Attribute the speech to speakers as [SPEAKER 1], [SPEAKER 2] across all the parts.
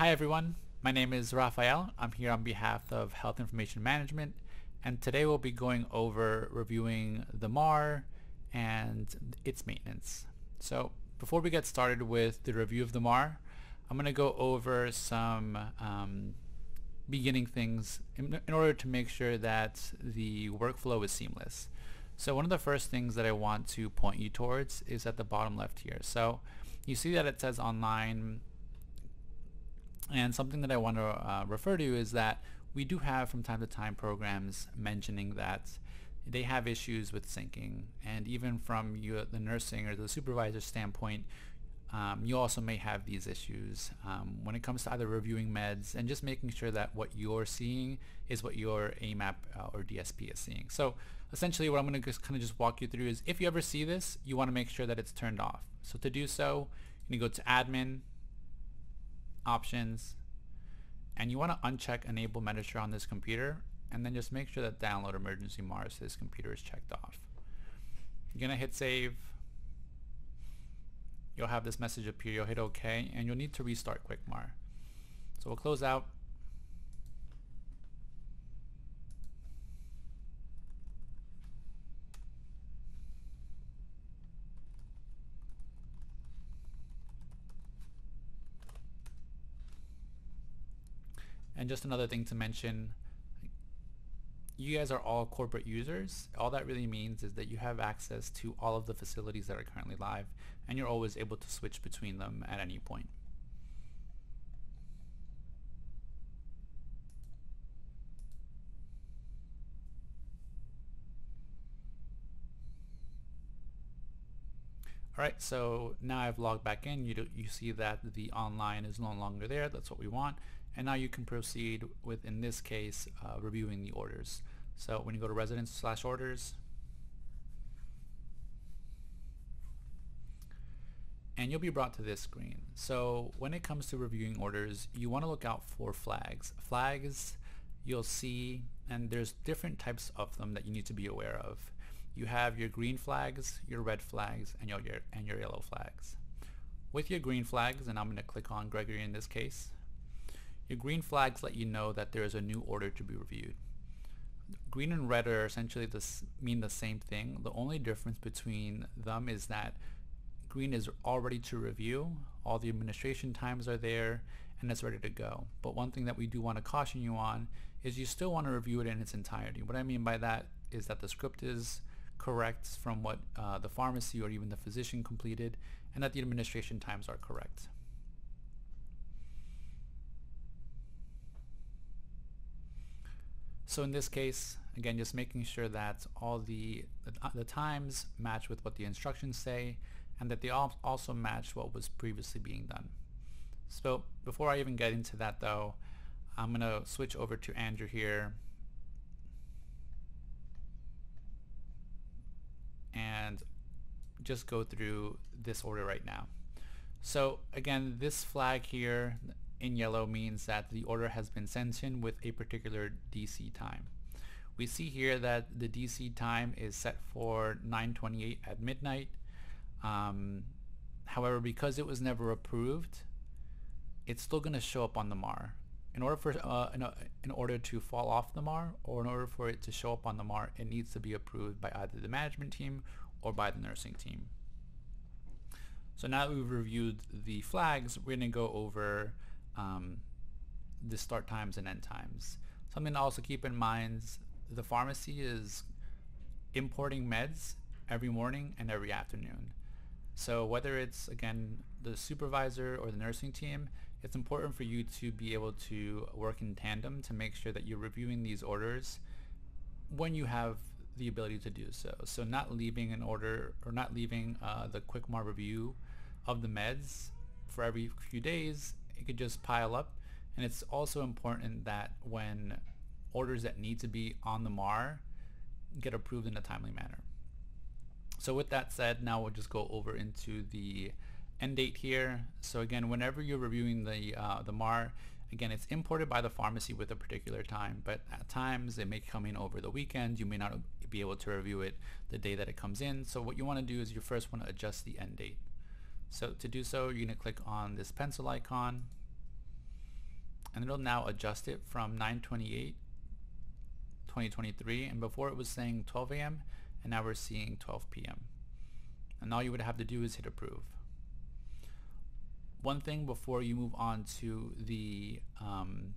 [SPEAKER 1] Hi everyone, my name is Rafael. I'm here on behalf of Health Information Management and today we'll be going over reviewing the MAR and its maintenance. So before we get started with the review of the MAR, I'm going to go over some um, beginning things in, in order to make sure that the workflow is seamless. So one of the first things that I want to point you towards is at the bottom left here. So you see that it says online and something that I want to uh, refer to is that we do have from time to time programs mentioning that they have issues with syncing and even from you, the nursing or the supervisor standpoint um, you also may have these issues um, when it comes to either reviewing meds and just making sure that what you're seeing is what your AMAP uh, or DSP is seeing. So essentially what I'm going to kind of just walk you through is if you ever see this, you want to make sure that it's turned off. So to do so, you go to admin, options, and you want to uncheck enable MedAssure on this computer and then just make sure that download emergency MARS to this computer is checked off. You're going to hit save. You'll have this message appear. You'll hit OK and you'll need to restart QuickMAR. So we'll close out just another thing to mention, you guys are all corporate users. All that really means is that you have access to all of the facilities that are currently live and you're always able to switch between them at any point. Alright, so now I've logged back in. You, do, you see that the online is no longer there. That's what we want. And now you can proceed with, in this case, uh, reviewing the orders. So when you go to residence slash orders, and you'll be brought to this screen. So when it comes to reviewing orders, you want to look out for flags. Flags you'll see, and there's different types of them that you need to be aware of. You have your green flags, your red flags, and your, and your yellow flags. With your green flags, and I'm going to click on Gregory in this case, your green flags let you know that there is a new order to be reviewed. Green and red are essentially this mean the same thing. The only difference between them is that green is all ready to review, all the administration times are there, and it's ready to go. But one thing that we do want to caution you on is you still want to review it in its entirety. What I mean by that is that the script is correct from what uh, the pharmacy or even the physician completed and that the administration times are correct. So in this case, again, just making sure that all the, the, the times match with what the instructions say and that they all also match what was previously being done. So before I even get into that though, I'm going to switch over to Andrew here and just go through this order right now. So again, this flag here, in yellow means that the order has been sent in with a particular DC time. We see here that the DC time is set for 9.28 at midnight. Um, however, because it was never approved, it's still going to show up on the MAR. In order for uh, in, a, in, order to fall off the MAR or in order for it to show up on the MAR, it needs to be approved by either the management team or by the nursing team. So now that we've reviewed the flags, we're going to go over um, the start times and end times. Something to also keep in mind, the pharmacy is importing meds every morning and every afternoon. So whether it's, again, the supervisor or the nursing team, it's important for you to be able to work in tandem to make sure that you're reviewing these orders when you have the ability to do so. So not leaving an order or not leaving uh, the QuickMAR review of the meds for every few days it could just pile up. And it's also important that when orders that need to be on the MAR get approved in a timely manner. So with that said, now we'll just go over into the end date here. So again, whenever you're reviewing the, uh, the MAR, again, it's imported by the pharmacy with a particular time, but at times it may come in over the weekend. You may not be able to review it the day that it comes in. So what you want to do is you first want to adjust the end date. So to do so, you're going to click on this pencil icon. and it'll now adjust it from 928 2023 and before it was saying 12 a.m. and now we're seeing 12 p.m. and all you would have to do is hit approve. One thing before you move on to the um,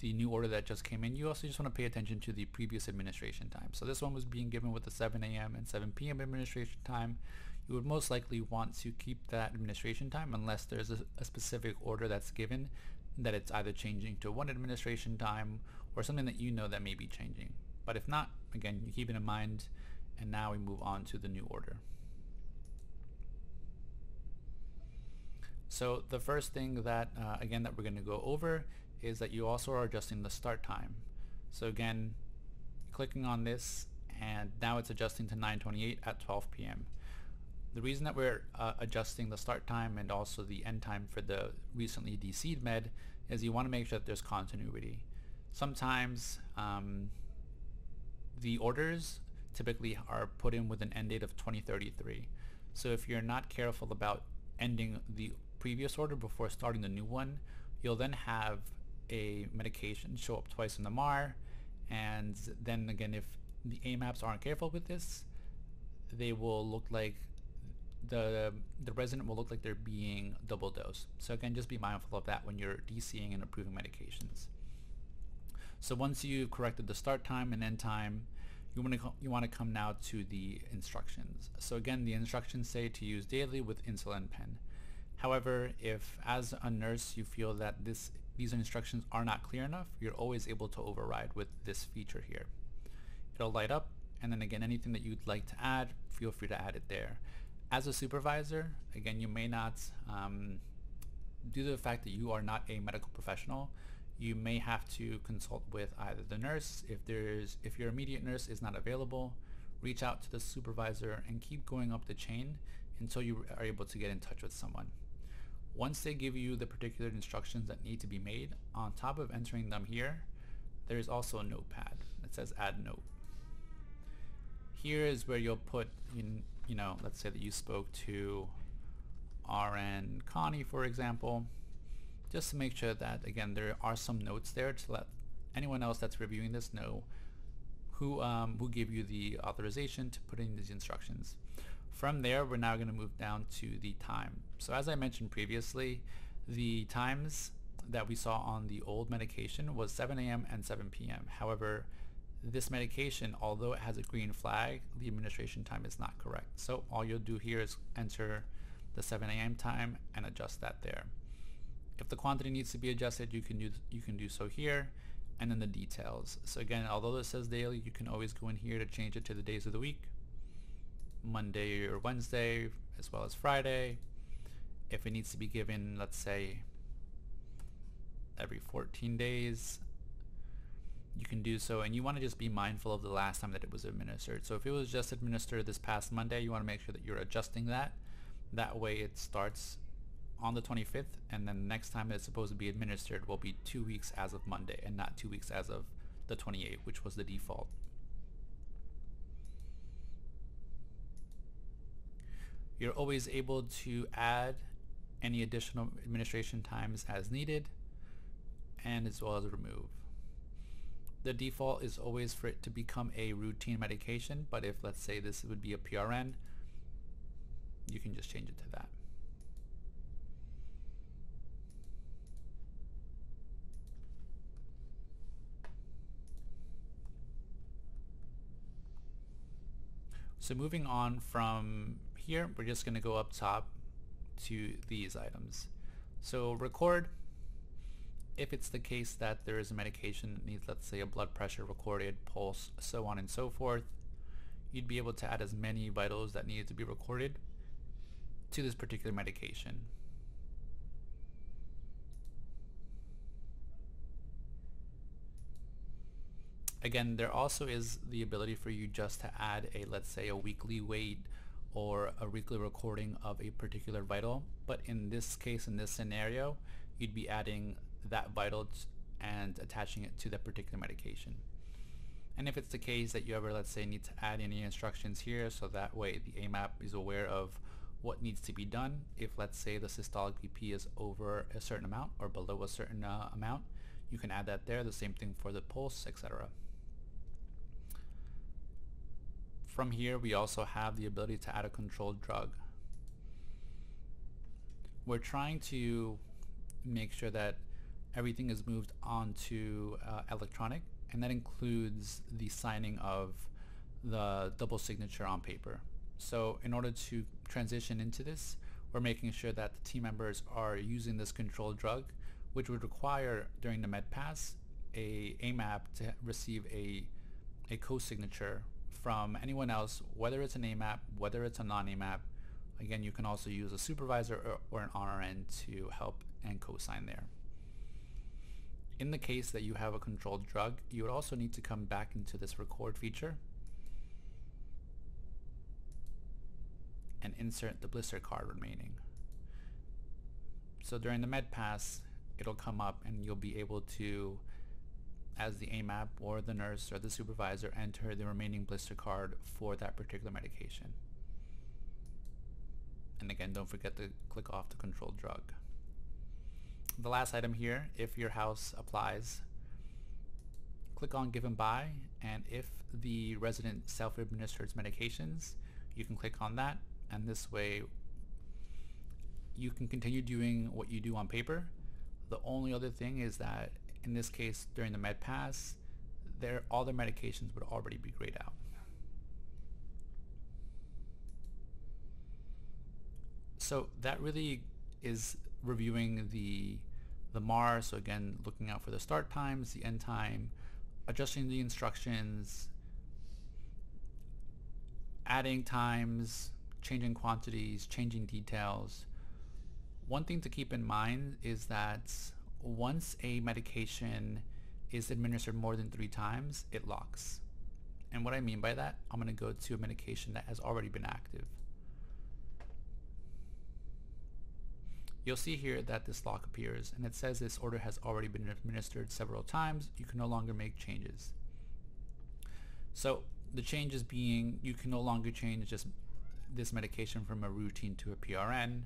[SPEAKER 1] the new order that just came in, you also just want to pay attention to the previous administration time. So this one was being given with the 7 a.m. and 7 p.m. administration time. You would most likely want to keep that administration time unless there's a, a specific order that's given that it's either changing to one administration time or something that you know that may be changing. But if not, again, you keep it in mind and now we move on to the new order. So the first thing that, uh, again, that we're going to go over is that you also are adjusting the start time. So again, clicking on this and now it's adjusting to 928 at 12 p.m. The reason that we're uh, adjusting the start time and also the end time for the recently DC'd med is you want to make sure that there's continuity. Sometimes um, the orders typically are put in with an end date of 2033. So if you're not careful about ending the previous order before starting the new one, you'll then have a medication show up twice in the MAR and then again if the AMAPs aren't careful with this they will look like the the resident will look like they're being double dosed. So again, just be mindful of that when you're DCing and approving medications. So once you've corrected the start time and end time, you want to you want to come now to the instructions. So again, the instructions say to use daily with insulin pen. However, if as a nurse you feel that this these instructions are not clear enough, you're always able to override with this feature here. It'll light up and then again anything that you'd like to add, feel free to add it there. As a supervisor, again you may not, um, due to the fact that you are not a medical professional, you may have to consult with either the nurse, if there's if your immediate nurse is not available, reach out to the supervisor and keep going up the chain until you are able to get in touch with someone. Once they give you the particular instructions that need to be made, on top of entering them here, there is also a notepad that says add note. Here is where you'll put in, you know, let's say that you spoke to RN Connie, for example, just to make sure that, again, there are some notes there to let anyone else that's reviewing this know who, um, who gave you the authorization to put in these instructions. From there, we're now going to move down to the time. So as I mentioned previously, the times that we saw on the old medication was 7 a.m. and 7 p.m. However, this medication, although it has a green flag, the administration time is not correct. So all you'll do here is enter the 7 a.m. time and adjust that there. If the quantity needs to be adjusted, you can do you can do so here and then the details. So again, although this says daily, you can always go in here to change it to the days of the week Monday or Wednesday as well as Friday. If it needs to be given, let's say every 14 days, you can do so and you want to just be mindful of the last time that it was administered. So if it was just administered this past Monday, you want to make sure that you're adjusting that. That way it starts on the 25th and then the next time it's supposed to be administered will be two weeks as of Monday and not two weeks as of the 28th, which was the default. You're always able to add any additional administration times as needed and as well as remove. The default is always for it to become a routine medication, but if let's say this would be a PRN, you can just change it to that. So moving on from here, we're just going to go up top to these items. So record, if it's the case that there is a medication that needs, let's say, a blood pressure recorded, pulse, so on and so forth, you'd be able to add as many vitals that needed to be recorded to this particular medication. Again, there also is the ability for you just to add a, let's say, a weekly weight or a weekly recording of a particular vital. But in this case, in this scenario, you'd be adding that vital and attaching it to that particular medication. And if it's the case that you ever, let's say, need to add any instructions here, so that way the AMAP is aware of what needs to be done. If let's say the systolic BP is over a certain amount or below a certain uh, amount, you can add that there. The same thing for the pulse, etc. From here, we also have the ability to add a controlled drug. We're trying to make sure that everything is moved onto uh, electronic, and that includes the signing of the double signature on paper. So in order to transition into this, we're making sure that the team members are using this controlled drug, which would require during the MedPass a AMAP to receive a, a co-signature from anyone else, whether it's an AMAP, whether it's a non-AMAP. Again, you can also use a supervisor or, or an RN to help and co-sign there. In the case that you have a controlled drug, you would also need to come back into this record feature and insert the blister card remaining. So during the med pass, it'll come up and you'll be able to, as the AMAP or the nurse or the supervisor, enter the remaining blister card for that particular medication. And again, don't forget to click off the controlled drug. The last item here, if your house applies, click on given by, and if the resident self-administers medications, you can click on that and this way you can continue doing what you do on paper. The only other thing is that in this case during the med pass, there all the medications would already be grayed out. So that really is reviewing the the MAR. So again, looking out for the start times, the end time, adjusting the instructions, adding times, changing quantities, changing details. One thing to keep in mind is that once a medication is administered more than three times, it locks. And what I mean by that, I'm going to go to a medication that has already been active. You'll see here that this lock appears and it says this order has already been administered several times. You can no longer make changes. So the changes being you can no longer change just this medication from a routine to a PRN.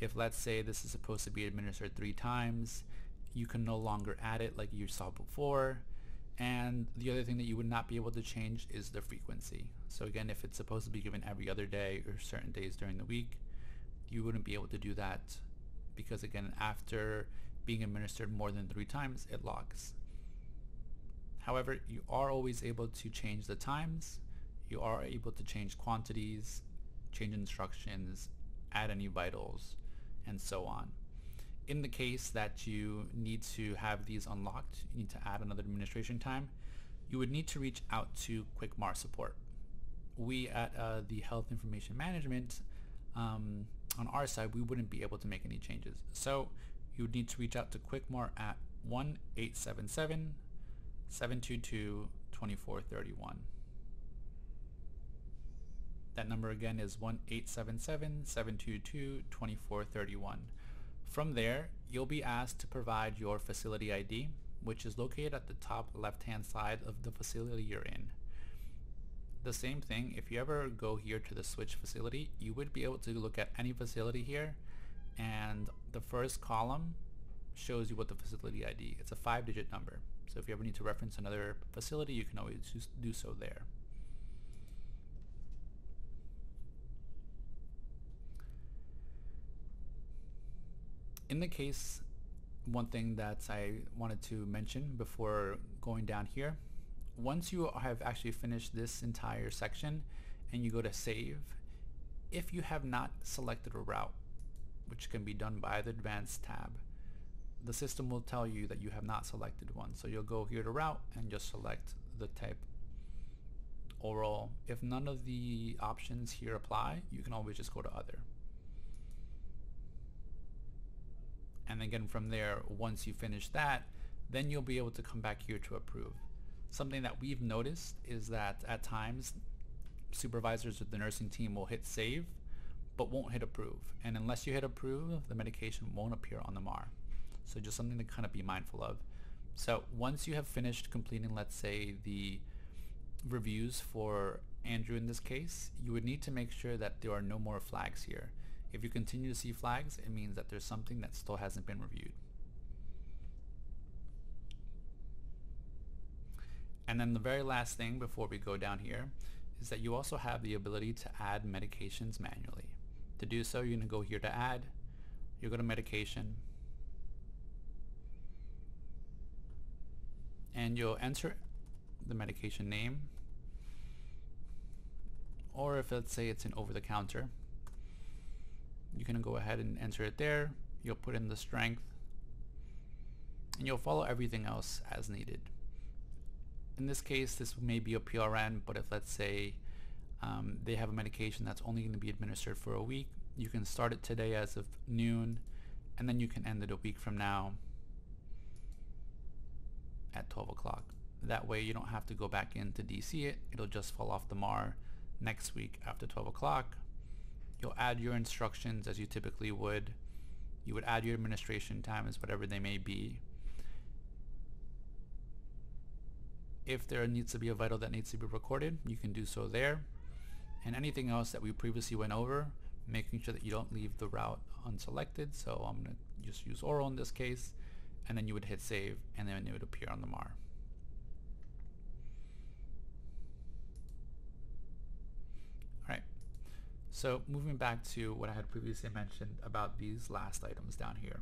[SPEAKER 1] If let's say this is supposed to be administered three times, you can no longer add it like you saw before. And the other thing that you would not be able to change is the frequency. So again, if it's supposed to be given every other day or certain days during the week, you wouldn't be able to do that because again, after being administered more than three times, it locks. However, you are always able to change the times, you are able to change quantities, change instructions, add any vitals, and so on. In the case that you need to have these unlocked, you need to add another administration time, you would need to reach out to QuickMar support. We at uh, the Health Information Management, um, on our side, we wouldn't be able to make any changes. So you would need to reach out to QuickMar at 1-877-722-2431. That number again is 1-877-722-2431. From there, you'll be asked to provide your facility ID, which is located at the top left-hand side of the facility you're in. The same thing, if you ever go here to the switch facility, you would be able to look at any facility here, and the first column shows you what the facility ID. It's a five-digit number. So if you ever need to reference another facility, you can always do so there. in the case, one thing that I wanted to mention before going down here, once you have actually finished this entire section and you go to save, if you have not selected a route, which can be done by the advanced tab, the system will tell you that you have not selected one. So you'll go here to route and just select the type overall. If none of the options here apply, you can always just go to other. and again from there once you finish that then you'll be able to come back here to approve something that we've noticed is that at times supervisors of the nursing team will hit save but won't hit approve. And unless you hit approve the medication won't appear on the MAR so just something to kind of be mindful of. So once you have finished completing let's say the reviews for Andrew in this case you would need to make sure that there are no more flags here. If you continue to see flags, it means that there's something that still hasn't been reviewed. And then the very last thing before we go down here is that you also have the ability to add medications manually. To do so, you're going to go here to add, you go to medication, and you'll enter the medication name, or if let's say it's an over-the-counter, you can go ahead and enter it there, you'll put in the strength, and you'll follow everything else as needed in this case, this may be a PRN, but if let's say um, they have a medication that's only going to be administered for a week, you can start it today as of noon, and then you can end it a week from now at 12 o'clock. That way you don't have to go back in to DC it. It'll just fall off the MAR next week after 12 o'clock. You'll add your instructions as you typically would. You would add your administration times, whatever they may be. If there needs to be a vital that needs to be recorded, you can do so there. And anything else that we previously went over, making sure that you don't leave the route unselected. So I'm going to just use oral in this case, and then you would hit save, and then it would appear on the MAR. Alright, so moving back to what I had previously mentioned about these last items down here.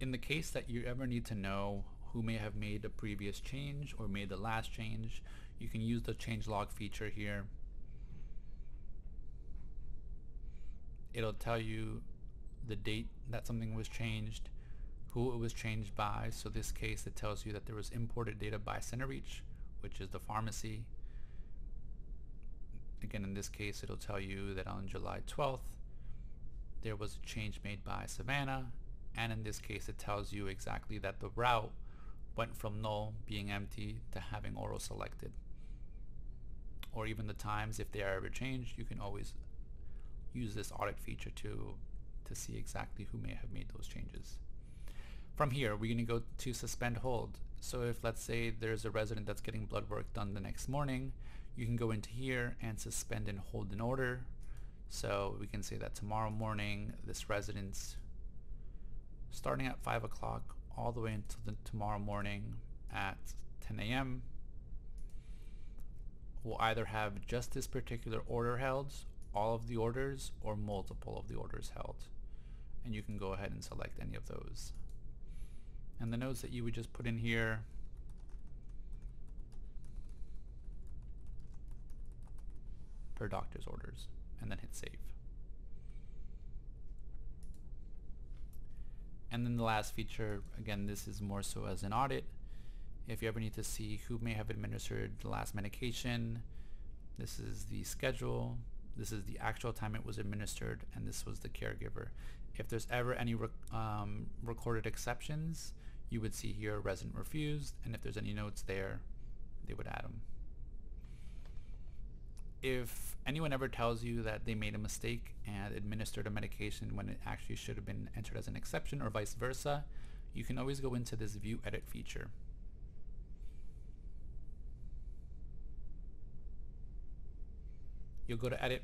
[SPEAKER 1] In the case that you ever need to know who may have made the previous change or made the last change, you can use the change log feature here. It'll tell you the date that something was changed, who it was changed by. So this case, it tells you that there was imported data by CenterReach, which is the pharmacy. Again, in this case, it'll tell you that on July 12th, there was a change made by Savannah and in this case it tells you exactly that the route went from null being empty to having oral selected. Or even the times if they are ever changed you can always use this audit feature to to see exactly who may have made those changes. From here we're going to go to suspend hold. So if let's say there's a resident that's getting blood work done the next morning you can go into here and suspend and hold an order. So we can say that tomorrow morning this resident's starting at 5 o'clock all the way until the tomorrow morning at 10 a.m. We'll either have just this particular order held, all of the orders, or multiple of the orders held. And you can go ahead and select any of those. And the notes that you would just put in here per doctor's orders and then hit save. And then the last feature, again, this is more so as an audit. If you ever need to see who may have administered the last medication, this is the schedule, this is the actual time it was administered, and this was the caregiver. If there's ever any um, recorded exceptions, you would see here resident refused, and if there's any notes there, they would add them if anyone ever tells you that they made a mistake and administered a medication when it actually should have been entered as an exception or vice versa, you can always go into this view edit feature. You'll go to edit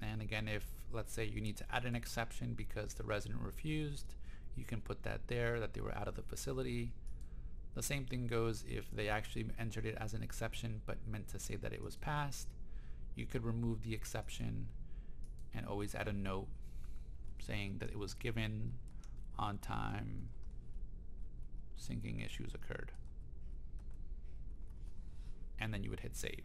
[SPEAKER 1] and again if let's say you need to add an exception because the resident refused, you can put that there that they were out of the facility the same thing goes if they actually entered it as an exception but meant to say that it was passed. You could remove the exception and always add a note saying that it was given on time, syncing issues occurred. And then you would hit save.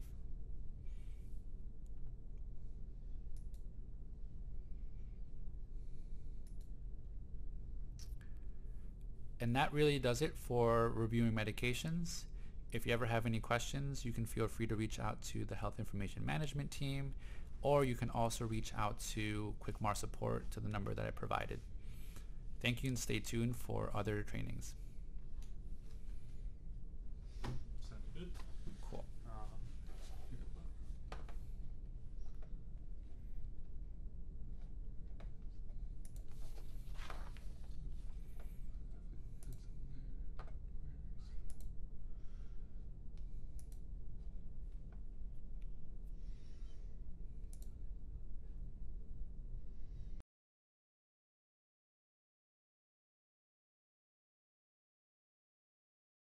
[SPEAKER 1] And that really does it for reviewing medications. If you ever have any questions, you can feel free to reach out to the Health Information Management team, or you can also reach out to QuickMAR support to the number that I provided. Thank you and stay tuned for other trainings.